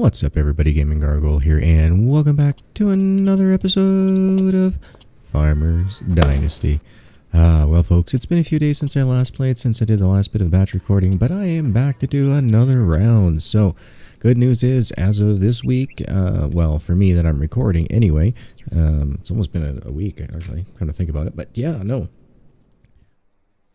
What's up everybody, Gaming Gargoyle here, and welcome back to another episode of Farmers Dynasty. Uh, well folks, it's been a few days since I last played, since I did the last bit of batch recording, but I am back to do another round. So, good news is, as of this week, uh, well, for me that I'm recording anyway, um, it's almost been a, a week, actually, kind of think about it, but yeah, no,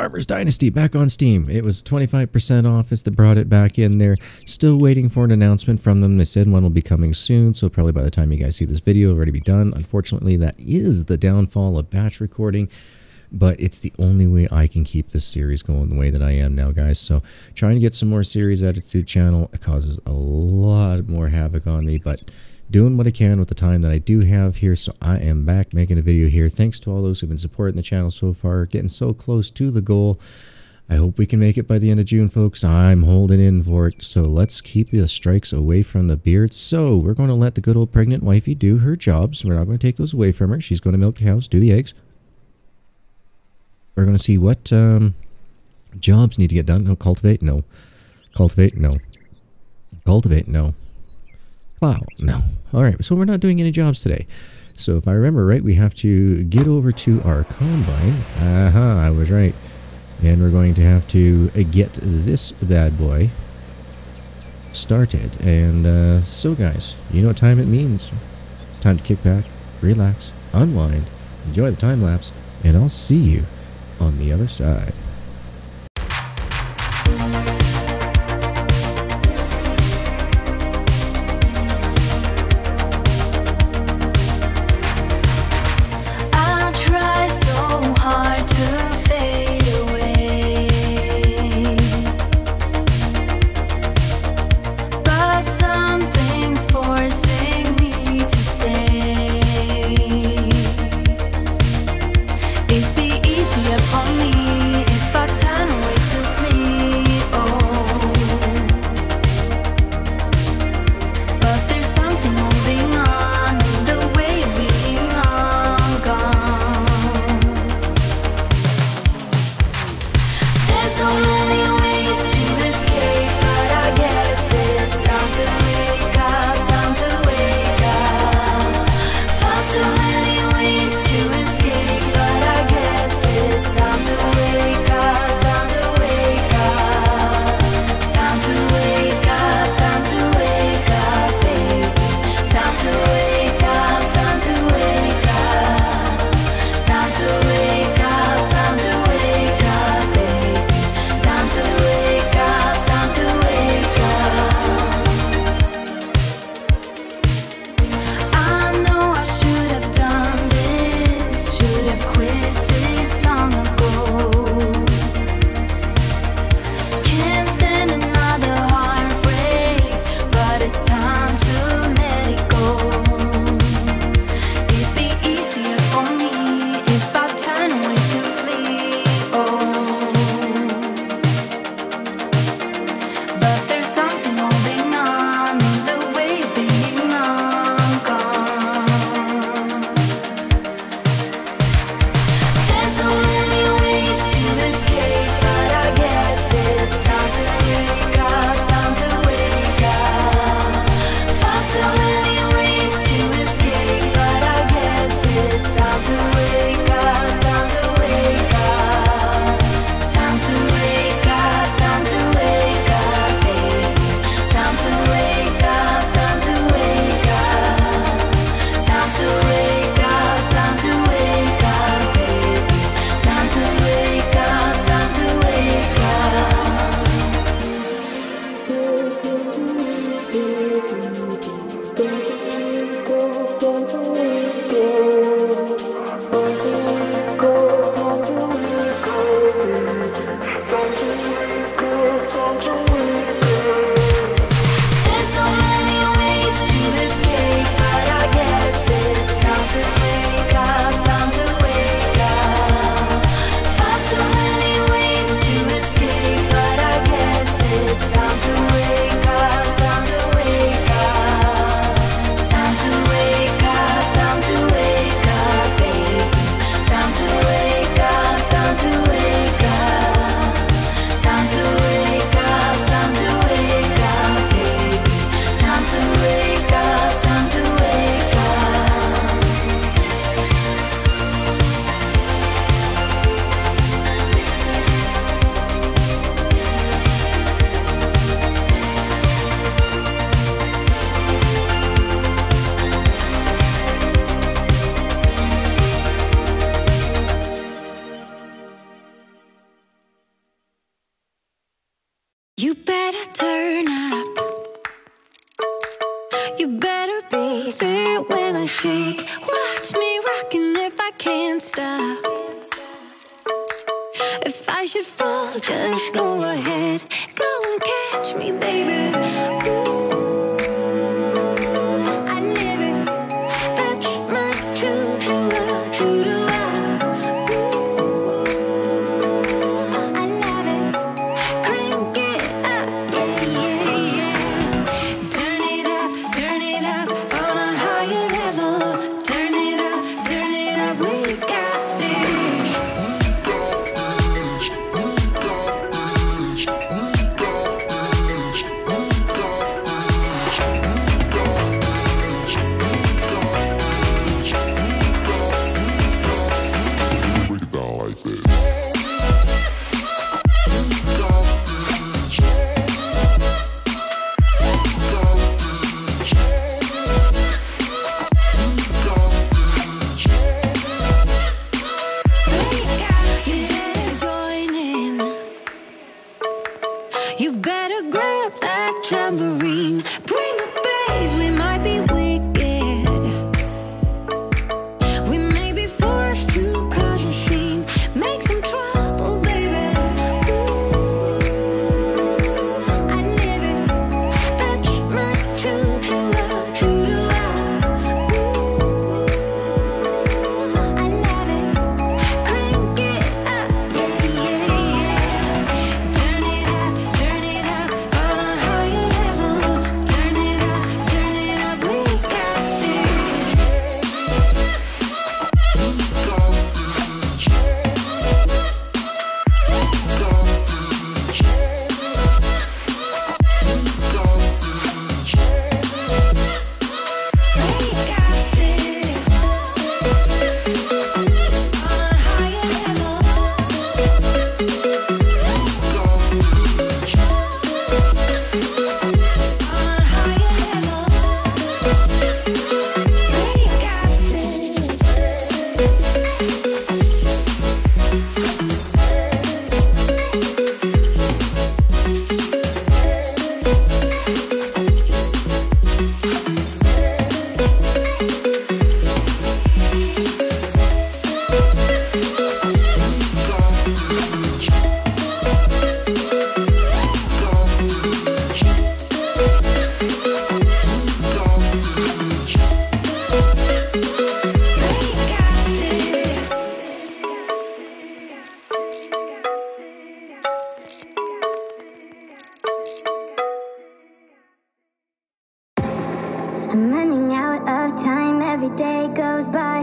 Farmers Dynasty back on Steam. It was 25% off as they brought it back in there. Still waiting for an announcement from them. They said one will be coming soon, so probably by the time you guys see this video, it'll already be done. Unfortunately, that is the downfall of batch recording, but it's the only way I can keep this series going the way that I am now, guys. So trying to get some more series added to the channel. It causes a lot more havoc on me, but doing what I can with the time that I do have here. So I am back making a video here. Thanks to all those who've been supporting the channel so far, getting so close to the goal. I hope we can make it by the end of June, folks. I'm holding in for it. So let's keep the strikes away from the beard. So we're going to let the good old pregnant wifey do her jobs. We're not going to take those away from her. She's going to milk cows, do the eggs. We're going to see what um, jobs need to get done. No, cultivate, no. Cultivate, no. Cultivate, no. Plow, no. All right, so we're not doing any jobs today. So if I remember right, we have to get over to our combine. Aha, uh -huh, I was right. And we're going to have to get this bad boy started. And uh, so guys, you know what time it means. It's time to kick back, relax, unwind, enjoy the time lapse, and I'll see you on the other side. If I should fall, just go ahead. Go and catch me, baby.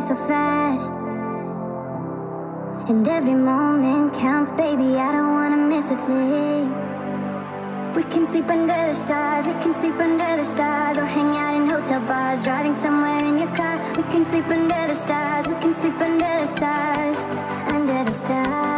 so fast. And every moment counts, baby, I don't wanna miss a thing. We can sleep under the stars, we can sleep under the stars, or hang out in hotel bars, driving somewhere in your car. We can sleep under the stars, we can sleep under the stars, under the stars.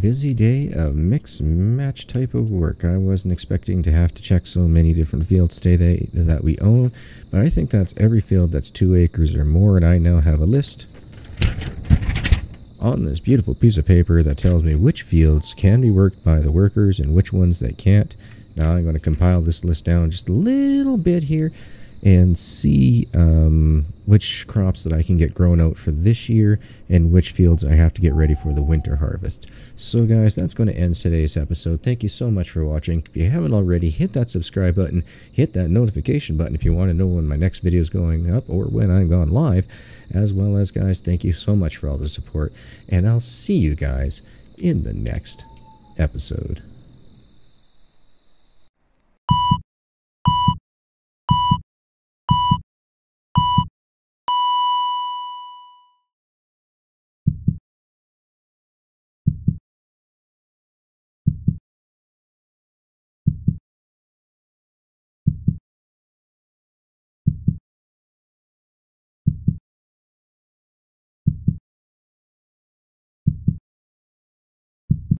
Busy day of mix match type of work. I wasn't expecting to have to check so many different fields today that we own, but I think that's every field that's two acres or more, and I now have a list on this beautiful piece of paper that tells me which fields can be worked by the workers and which ones that can't. Now I'm going to compile this list down just a little bit here and see um, which crops that I can get grown out for this year and which fields I have to get ready for the winter harvest. So guys, that's going to end today's episode. Thank you so much for watching. If you haven't already, hit that subscribe button, hit that notification button if you want to know when my next video is going up or when I'm gone live. As well as guys, thank you so much for all the support and I'll see you guys in the next episode.